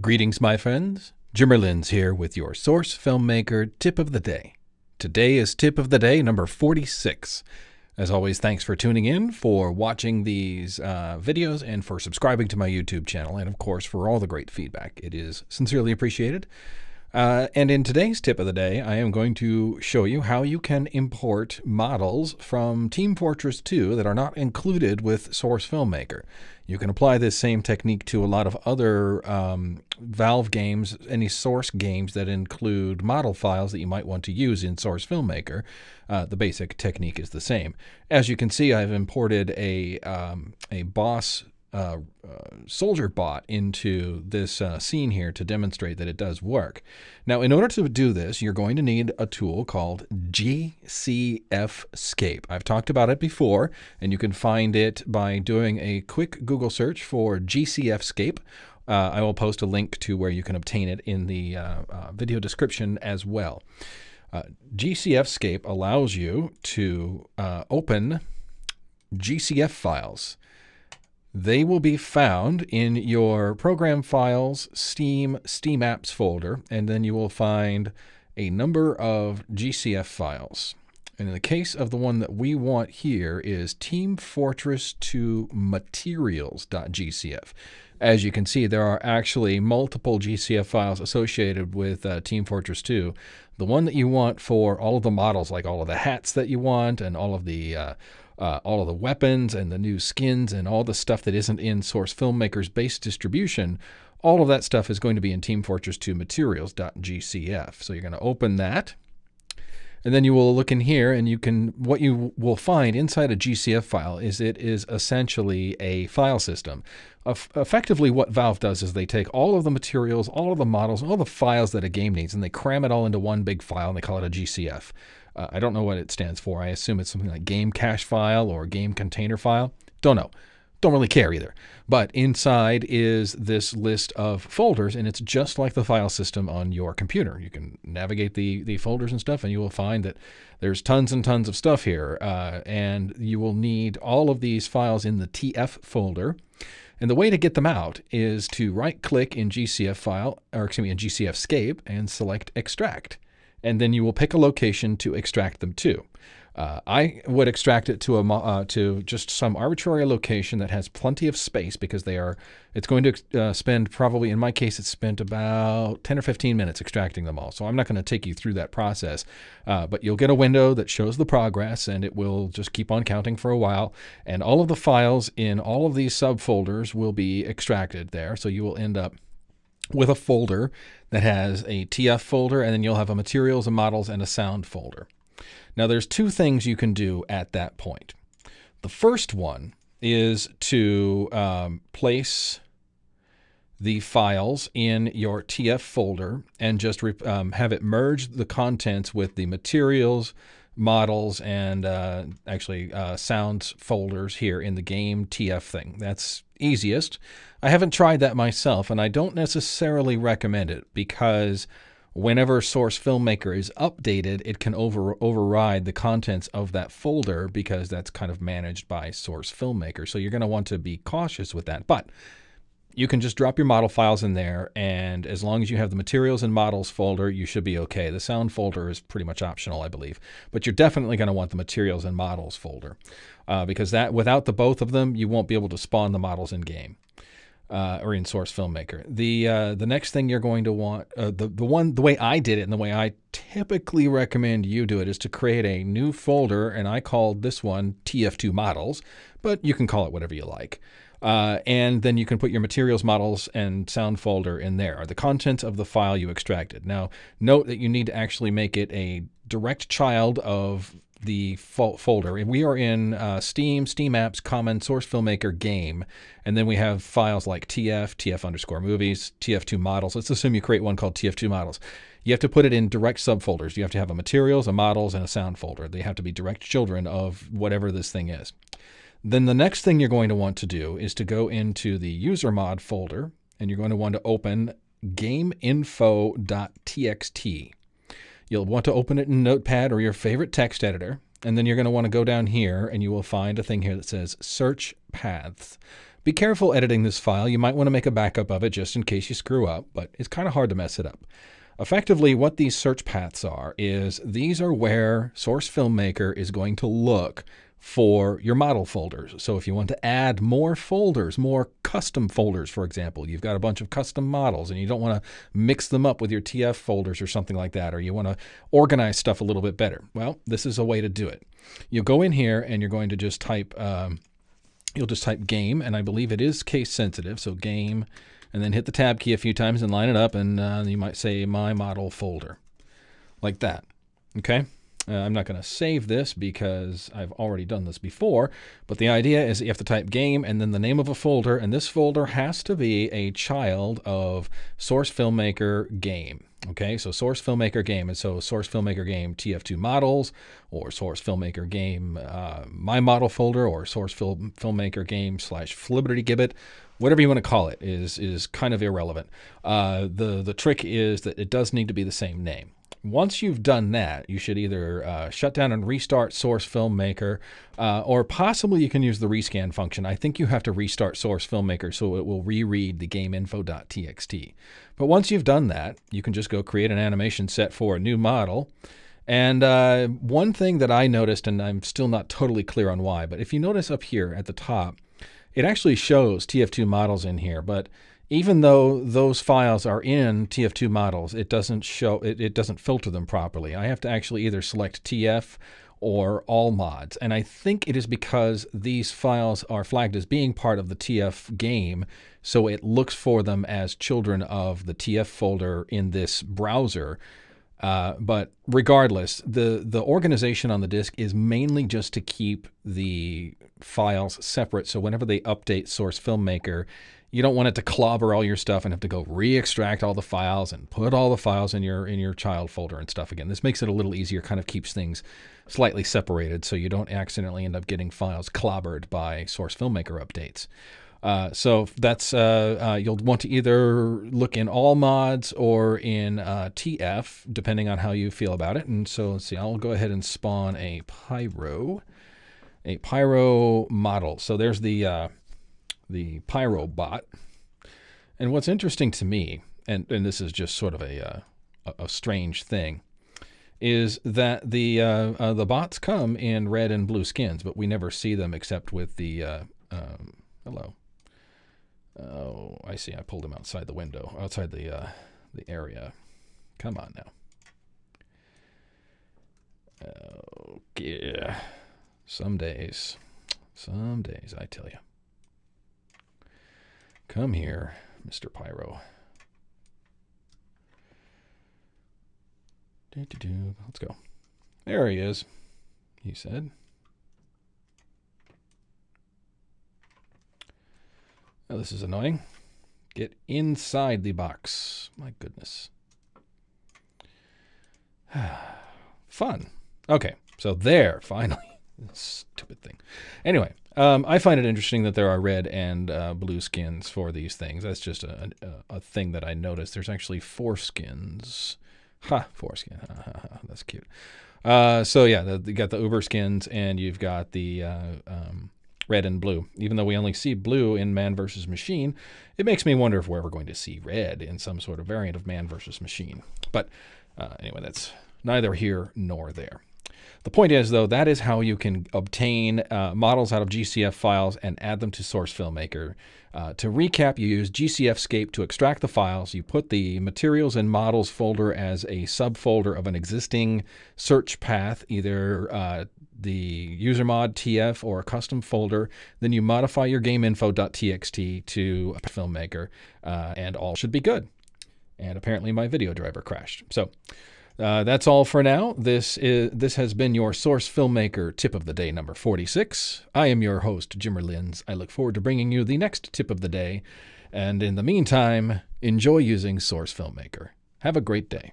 Greetings, my friends. Jimer Lins here with your Source Filmmaker Tip of the Day. Today is Tip of the Day number 46. As always, thanks for tuning in, for watching these uh, videos, and for subscribing to my YouTube channel, and of course, for all the great feedback. It is sincerely appreciated. Uh, and in today's tip of the day, I am going to show you how you can import models from Team Fortress 2 that are not included with Source Filmmaker. You can apply this same technique to a lot of other um, Valve games, any Source games that include model files that you might want to use in Source Filmmaker. Uh, the basic technique is the same. As you can see, I've imported a, um, a boss uh, uh, soldier bot into this uh, scene here to demonstrate that it does work. Now, in order to do this, you're going to need a tool called GCFScape. I've talked about it before, and you can find it by doing a quick Google search for GCFScape. Uh, I will post a link to where you can obtain it in the uh, uh, video description as well. GCFScape allows you to open GCF files they will be found in your program files, Steam, Steam apps folder, and then you will find a number of GCF files. And in the case of the one that we want here is Team Fortress 2 materials.gcf. As you can see, there are actually multiple GCF files associated with uh, Team Fortress 2. The one that you want for all of the models, like all of the hats that you want and all of the uh, uh, all of the weapons and the new skins and all the stuff that isn't in Source Filmmaker's base distribution, all of that stuff is going to be in Team Fortress 2 materials.gcf. So you're going to open that. And then you will look in here and you can, what you will find inside a GCF file is it is essentially a file system. effectively what Valve does is they take all of the materials, all of the models, all the files that a game needs and they cram it all into one big file and they call it a GCF. Uh, I don't know what it stands for. I assume it's something like game cache file or game container file. Don't know. Don't really care either. But inside is this list of folders, and it's just like the file system on your computer. You can navigate the, the folders and stuff, and you will find that there's tons and tons of stuff here. Uh, and you will need all of these files in the TF folder. And the way to get them out is to right click in GCF file, or excuse me, in GCFScape and select extract and then you will pick a location to extract them to. Uh, I would extract it to a uh, to just some arbitrary location that has plenty of space because they are. It's going to uh, spend probably in my case it's spent about ten or fifteen minutes extracting them all. So I'm not going to take you through that process, uh, but you'll get a window that shows the progress and it will just keep on counting for a while. And all of the files in all of these subfolders will be extracted there. So you will end up with a folder that has a TF folder, and then you'll have a materials and models and a sound folder. Now, there's two things you can do at that point. The first one is to um, place the files in your TF folder and just um, have it merge the contents with the materials, models, and uh, actually uh, sounds folders here in the game TF thing. That's easiest. I haven't tried that myself, and I don't necessarily recommend it because whenever Source Filmmaker is updated, it can over, override the contents of that folder because that's kind of managed by Source Filmmaker. So you're going to want to be cautious with that. But you can just drop your model files in there, and as long as you have the materials and models folder, you should be okay. The sound folder is pretty much optional, I believe, but you're definitely going to want the materials and models folder uh, because that without the both of them, you won't be able to spawn the models in game. Uh, or in Source Filmmaker. The uh, the next thing you're going to want uh, the the one the way I did it and the way I typically recommend you do it is to create a new folder, and I called this one TF2 Models, but you can call it whatever you like. Uh, and then you can put your materials, models, and sound folder in there, or the contents of the file you extracted. Now, note that you need to actually make it a direct child of the fo- folder. We are in uh, Steam, Steam Apps, Common, Source Filmmaker, Game. And then we have files like TF, TF underscore movies, TF2 models. Let's assume you create one called TF2 models. You have to put it in direct subfolders. You have to have a materials, a models, and a sound folder. They have to be direct children of whatever this thing is. Then the next thing you're going to want to do is to go into the user mod folder and you're going to want to open gameinfo.txt. You'll want to open it in Notepad or your favorite text editor. And then you're going to want to go down here and you will find a thing here that says search paths. Be careful editing this file. You might want to make a backup of it just in case you screw up, but it's kind of hard to mess it up. Effectively, what these search paths are is these are where Source Filmmaker is going to look for your model folders. So if you want to add more folders, more custom folders, for example, you've got a bunch of custom models and you don't want to mix them up with your TF folders or something like that, or you want to organize stuff a little bit better. Well, this is a way to do it. You'll go in here and you're going to just type, um, you'll just type game, and I believe it is case sensitive. So game, and then hit the tab key a few times and line it up, and uh, you might say my model folder, like that. Okay. Uh, I'm not going to save this because I've already done this before, but the idea is you have to type game and then the name of a folder, and this folder has to be a child of Source Filmmaker game. Okay, so Source Filmmaker game, and so Source Filmmaker game TF2 models, or Source Filmmaker game uh, my model folder, or Source Film, Filmmaker game slash Flibberty Gibbet, whatever you want to call it, is is kind of irrelevant. Uh, the the trick is that it does need to be the same name. Once you've done that, you should either uh, shut down and restart Source Filmmaker, uh, or possibly you can use the rescan function. I think you have to restart Source Filmmaker so it will reread the gameinfo.txt. But once you've done that, you can just go create an animation set for a new model. And uh, one thing that I noticed, and I'm still not totally clear on why, but if you notice up here at the top, it actually shows TF2 models in here, but even though those files are in TF2 models, it doesn't show it, it doesn't filter them properly. I have to actually either select TF or all mods. And I think it is because these files are flagged as being part of the TF game, so it looks for them as children of the TF folder in this browser. Uh, but regardless, the the organization on the disk is mainly just to keep the files separate. So whenever they update Source Filmmaker, you don't want it to clobber all your stuff and have to go re-extract all the files and put all the files in your in your child folder and stuff again. This makes it a little easier, kind of keeps things slightly separated so you don't accidentally end up getting files clobbered by Source Filmmaker updates. Uh, so that's uh, uh, you'll want to either look in all mods or in uh, TF, depending on how you feel about it. And so let's see, I'll go ahead and spawn a Pyro, a Pyro model. So there's the uh, the Pyro bot. And what's interesting to me, and, and this is just sort of a, uh, a strange thing, is that the the bots come in red and blue skins, but we never see them except with the um, hello. Oh, I see. I pulled him outside the window, outside the uh, the area. Come on now. Yeah. Some days, some days, I tell you. Come here, Mr. Pyro. Let's go. There he is, he said. Oh, this is annoying. Get inside the box. My goodness. Fun. Okay, so there, finally. Stupid thing. Anyway, um, I find it interesting that there are red and uh, blue skins for these things. That's just a, a, a, thing that I noticed. There's actually four skins. Ha, four skins. That's cute. Uh, so yeah, the, you got the Uber skins and you've got the uh, um, red and blue. Even though we only see blue in Mann versus Machine, it makes me wonder if we're ever going to see red in some sort of variant of Mann versus Machine. But uh, anyway, that's neither here nor there. The point is, though, that is how you can obtain uh, models out of GCF files and add them to Source Filmmaker. Uh, to recap, you use GCFScape to extract the files. You put the materials and models folder as a subfolder of an existing search path, either uh, the usermod TF or a custom folder. Then you modify your gameinfo.txt to a Filmmaker, uh, and all should be good. And apparently, my video driver crashed. So, uh, that's all for now. This is this has been your Source Filmmaker tip of the day number 46. I am your host, Jimer Lins. I look forward to bringing you the next tip of the day. And in the meantime, enjoy using Source Filmmaker. Have a great day.